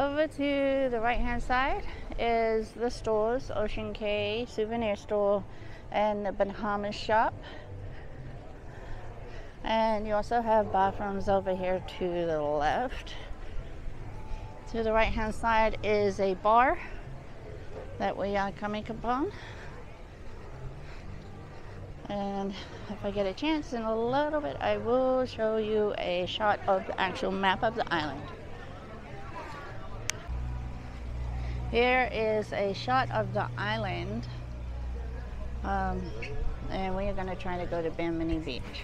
Over to the right hand side is the stores Ocean Cay souvenir store and the Bahamas shop. And you also have bathrooms over here to the left. To the right hand side is a bar that we are coming upon. And if I get a chance in a little bit, I will show you a shot of the actual map of the island. Here is a shot of the island. Um, and we are going to try to go to Bimini Beach.